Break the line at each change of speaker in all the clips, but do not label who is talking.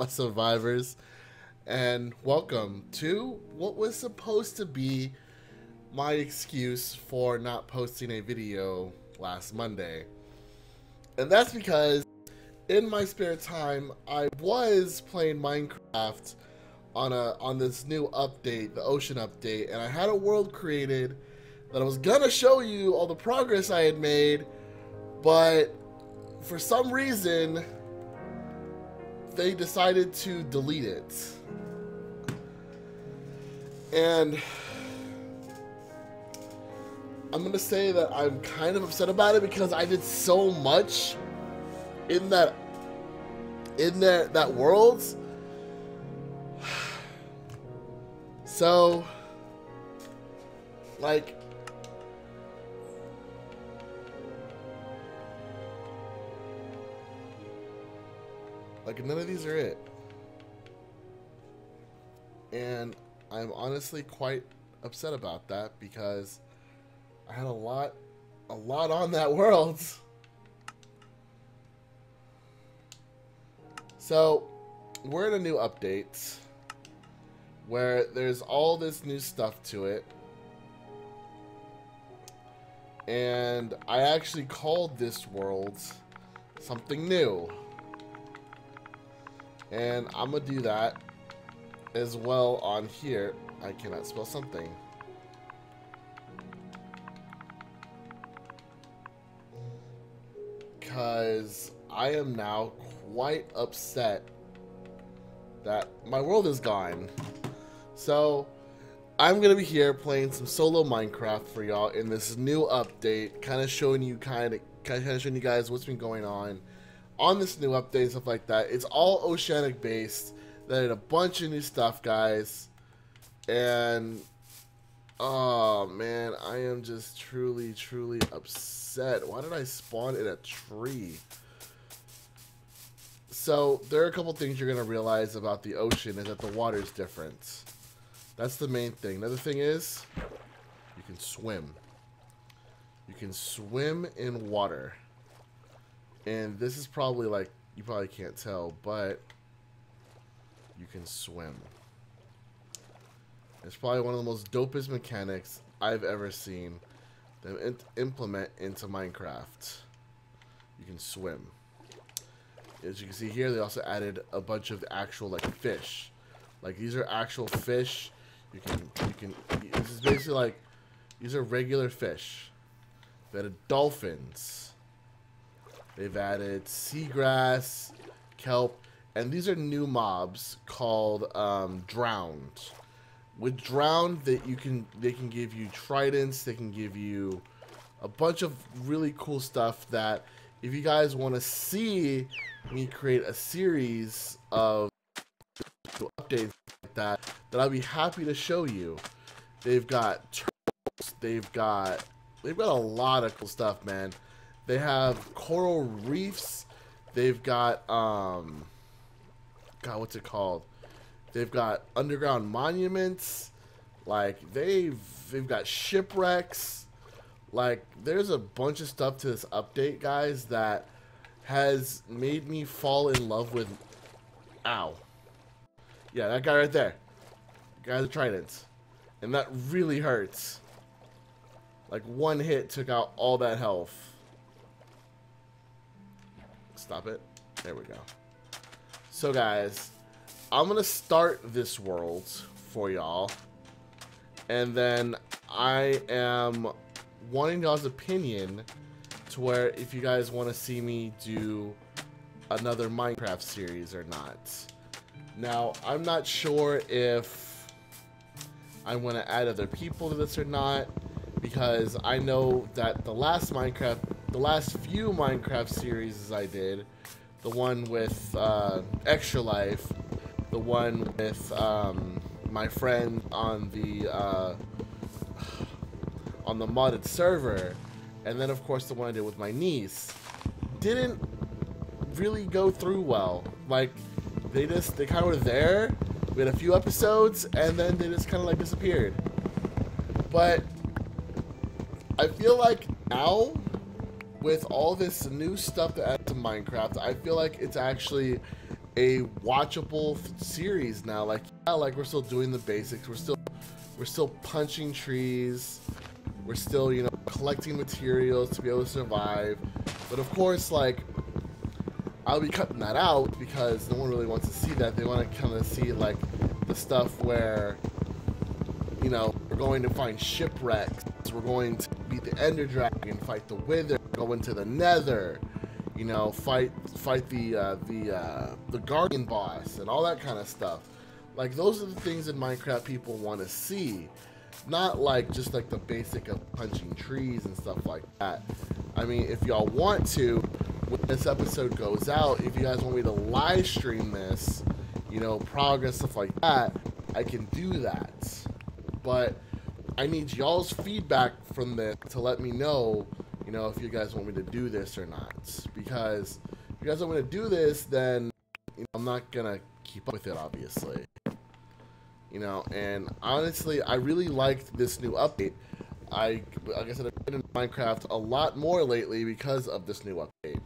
my survivors? And welcome to what was supposed to be my excuse for not posting a video last Monday. And that's because in my spare time, I was playing Minecraft on a on this new update, the ocean update, and I had a world created that I was gonna show you all the progress I had made, but for some reason they decided to delete it. And I'm gonna say that I'm kind of upset about it because I did so much in that in that that world. So like like none of these are it. And I'm honestly quite upset about that because I had a lot a lot on that world. So, we're in a new update where there's all this new stuff to it. And I actually called this world something new. And I'm going to do that as well on here. I cannot spell something. Because I am now quite upset that my world is gone. So, I'm going to be here playing some solo Minecraft for y'all in this new update, kind of showing you kind of kind of showing you guys what's been going on on this new update and stuff like that. It's all oceanic based. They had a bunch of new stuff, guys. And oh man, I am just truly, truly upset. Why did I spawn in a tree? So there are a couple things you're gonna realize about the ocean is that the water is different. That's the main thing. Another thing is you can swim. You can swim in water. And this is probably like you probably can't tell, but you can swim. It's probably one of the most dopest mechanics I've ever seen them implement into Minecraft. You can swim. As you can see here, they also added a bunch of actual like fish. Like these are actual fish. You can you can. This is basically like these are regular fish. They added dolphins. They've added seagrass, kelp, and these are new mobs called um, drowned. With drowned, that you can they can give you tridents. They can give you a bunch of really cool stuff that if you guys want to see me create a series of updates like that, that I'll be happy to show you. They've got turtles, they've got they've got a lot of cool stuff, man. They have coral reefs, they've got um God, what's it called? They've got underground monuments, like they've they've got shipwrecks. Like there's a bunch of stuff to this update, guys, that has made me fall in love with ow. Yeah, that guy right there. Guy the tridents. And that really hurts. Like one hit took out all that health. Stop it. There we go. So guys, I'm going to start this world for y'all. And then I am wanting y'all's opinion to where if you guys want to see me do another Minecraft series or not. Now, I'm not sure if I want to add other people to this or not because I know that the last Minecraft, the last few Minecraft series I did, the one with uh, Extra Life, the one with um, my friend on the uh, on the modded server, and then of course the one I did with my niece, didn't really go through well. Like they just they kind of were there. We had a few episodes, and then they just kind of like disappeared. But I feel like now with all this new stuff to add to Minecraft, I feel like it's actually a watchable series now. Like, yeah, like we're still doing the basics. We're still, we're still punching trees. We're still, you know, collecting materials to be able to survive. But of course, like, I'll be cutting that out because no one really wants to see that. They want to kind of see, like, the stuff where, you know, we're going to find shipwrecks. We're going to beat the Ender Dragon, fight the Wither, go into the Nether, you know, fight fight the uh, the uh, the Guardian boss and all that kind of stuff. Like those are the things in Minecraft people want to see, not like just like the basic of punching trees and stuff like that. I mean, if y'all want to, when this episode goes out, if you guys want me to live stream this, you know, progress stuff like that, I can do that. But I need y'all's feedback from this to let me know you know, if you guys want me to do this or not. Because if you guys don't want to do this, then you know, I'm not gonna keep up with it, obviously. You know, and honestly, I really liked this new update. I, like I said, I've been in Minecraft a lot more lately because of this new update.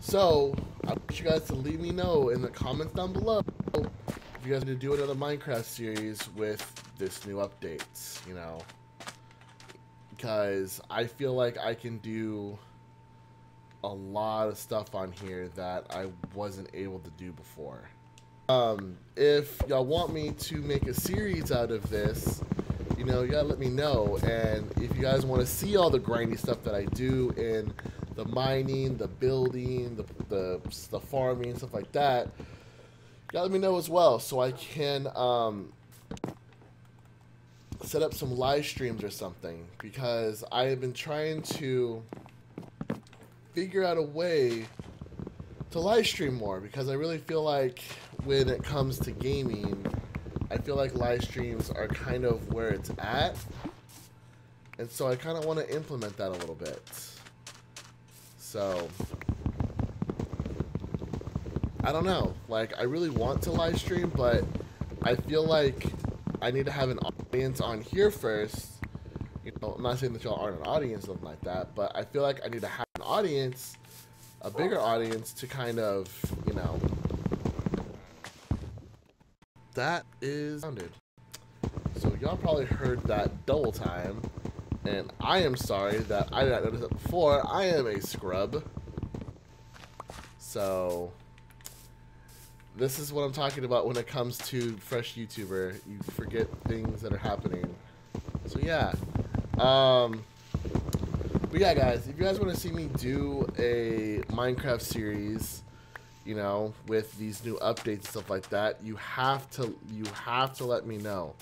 So, I want you guys to leave me know in the comments down below if you guys want to do another Minecraft series with this new update, you know because I feel like I can do a lot of stuff on here that I wasn't able to do before. Um, if y'all want me to make a series out of this, you know, you gotta let me know. And if you guys want to see all the grindy stuff that I do in the mining, the building, the, the, the farming, stuff like that, you gotta let me know as well so I can um, set up some live streams or something because I have been trying to figure out a way to live stream more because I really feel like when it comes to gaming, I feel like live streams are kind of where it's at. And so I kind of want to implement that a little bit. So, I don't know. Like, I really want to live stream, but I feel like I need to have an audience on here first. You know, I'm not saying that y'all aren't an audience, something like that, but I feel like I need to have an audience, a bigger audience, to kind of, you know, that is sounded. So y'all probably heard that double time, and I am sorry that I did not notice it before. I am a scrub. So this is what I'm talking about when it comes to fresh YouTuber. You forget things that are happening. So yeah. Um, but yeah, guys, if you guys want to see me do a Minecraft series, you know, with these new updates and stuff like that, you have to you have to let me know.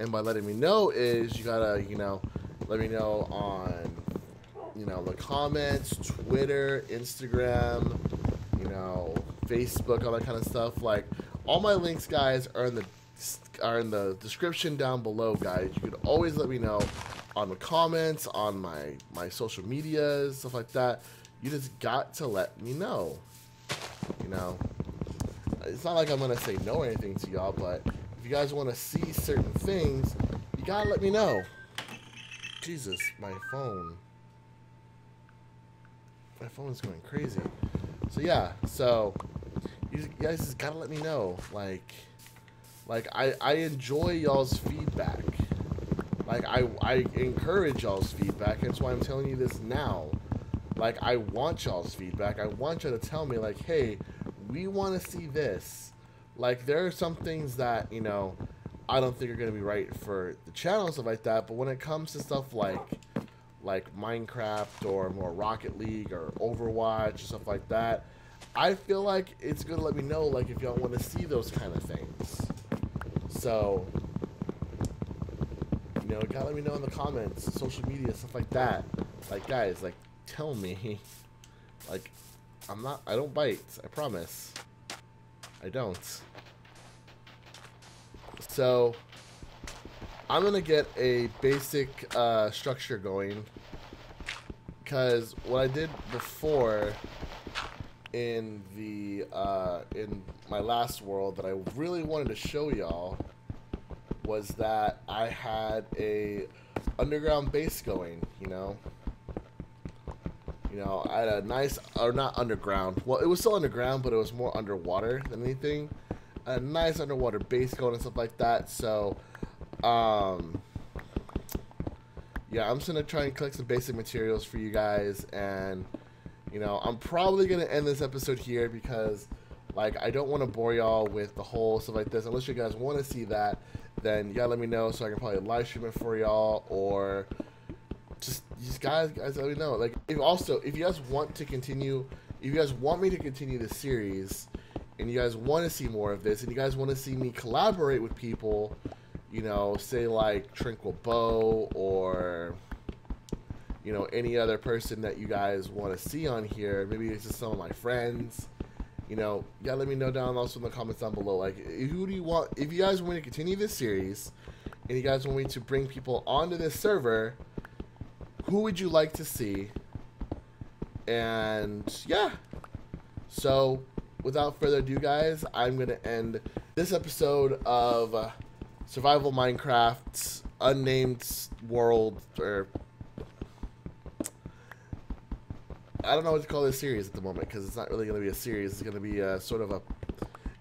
And by letting me know is you gotta, you know, let me know on, you know, the comments, Twitter, Instagram, you know, Facebook, all that kind of stuff. Like all my links, guys, are in the are in the description down below, guys. You can always let me know on the comments, on my my social medias, stuff like that. You just got to let me know. You know, it's not like I'm gonna say no or anything to y'all, but if you guys want to see certain things, you gotta let me know. Jesus, my phone. My phone's going crazy. So yeah, so you guys just gotta let me know. Like, like I I enjoy y'all's feedback. Like I I encourage y'all's feedback. That's why I'm telling you this now. Like I want y'all's feedback. I want you to tell me like, hey, we want to see this. Like there are some things that you know I don't think are gonna be right for the channel and stuff like that. But when it comes to stuff like like Minecraft or more Rocket League or Overwatch stuff like that, I feel like it's gonna let me know like if y'all want to see those kind of things. So, you know, gotta let me know in the comments, social media, stuff like that. Like, guys, like, tell me. Like, I'm not, I don't bite. I promise. I don't. So, I'm gonna get a basic uh, structure going. Because what I did before in the uh, in my last world that I really wanted to show y'all was that I had a underground base going, you know. You know, I had a nice, or not underground. Well, it was still underground, but it was more underwater than anything. A nice underwater base going and stuff like that. So, um, yeah, I'm just gonna try and collect some basic materials for you guys, and you know, I'm probably gonna end this episode here because, like, I don't want to bore y'all with the whole stuff like this. Unless you guys want to see that, then gotta let me know so I can probably live stream it for y'all, or just these guys, guys, let me know. Like, if also if you guys want to continue, if you guys want me to continue the series, and you guys want to see more of this, and you guys want to see me collaborate with people you know, say like Tranquil Bow or you know any other person that you guys want to see on here. Maybe it's just some of my friends. You know, yeah, let me know down also in the comments down below. Like, who do you want? If you guys want me to continue this series, and you guys want me to bring people onto this server, who would you like to see? And yeah, so without further ado, guys, I'm gonna end this episode of uh, survival Minecraft, unnamed world, or I don't know what to call this series at the moment because it's not really going to be a series. It's going to be a sort of a,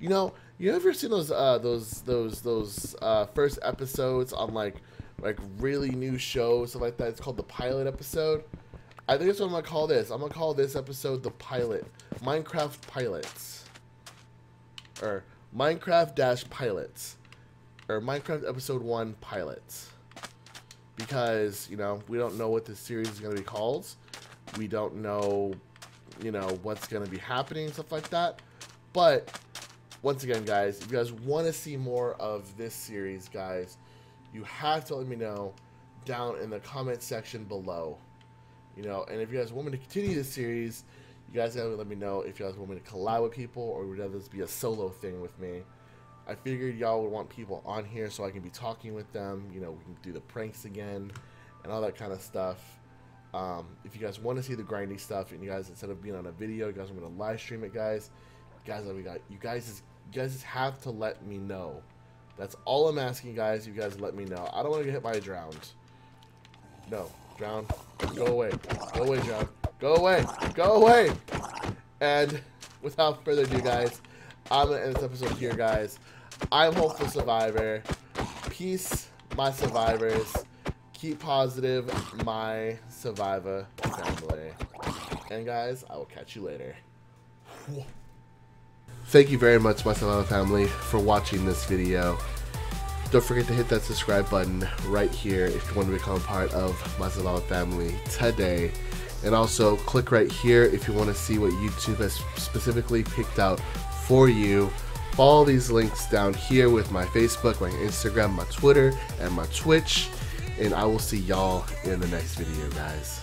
you know, you ever seen those uh, those those those uh, first episodes on like like really new shows stuff like that? It's called the pilot episode. I think that's what I'm gonna call this. I'm gonna call this episode the pilot, Minecraft pilots, or Minecraft dash pilots or Minecraft Episode 1 pilots. Because, you know, we don't know what this series is going to be called. We don't know, you know, what's going to be happening and stuff like that. But, once again, guys, if you guys want to see more of this series, guys, you have to let me know down in the comment section below. You know, and if you guys want me to continue this series, you guys gotta let me know if you guys want me to collab with people or would rather this be a solo thing with me. I figured y'all would want people on here so I can be talking with them. You know, we can do the pranks again and all that kind of stuff. Um, if you guys want to see the grindy stuff and you guys instead of being on a video, you guys want to live stream it, guys. Guys, we got you guys. You guys have to let me know. That's all I'm asking, guys. You guys let me know. I don't want to get hit by a drowned. No, drown. Go away. Go away, drown. Go away. Go away. And without further ado, guys. I'm gonna end this episode here, guys. I'm Hopeful Survivor. Peace, my survivors. Keep positive, my survivor family. And guys, I will catch you later. Thank you very much, my survivor family, for watching this video. Don't forget to hit that subscribe button right here if you want to become a part of my survivor family today. And also click right here if you want to see what YouTube has specifically picked out for you. Follow these links down here with my Facebook, my Instagram, my Twitter, and my Twitch. And I will see y'all in the next video, guys.